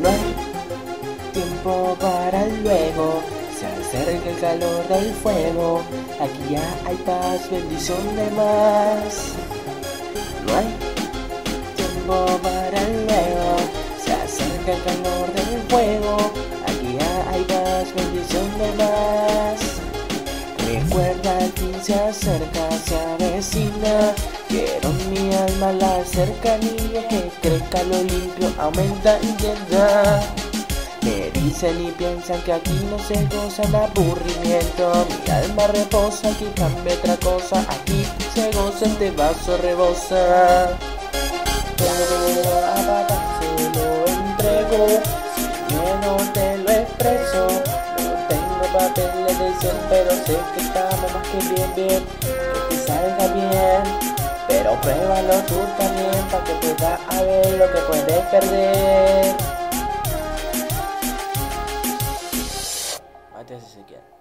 No hay tiempo para luego, se acerca el calor del fuego, aquí ya hay paz, bendición de más. No hay tiempo para luego, se acerca el calor del fuego, aquí ya hay paz, bendición de más. Recuerda que se acerca, se avecina. Quiero mi alma la cercanía, que crezca lo limpio, aumenta y llena. Me dicen y piensan que aquí no se goza el aburrimiento. Mi alma reposa, aquí cambia otra cosa. Aquí se goza, este vaso rebosa. Todo apaga, se lo entrego. Si miedo te lo expreso. No tengo papeles de 100, pero sé que estamos más que bien, bien. Que te salga bien. Pero pruébalo tú también para que puedas ver lo que puedes perder. Matías Ezequiel.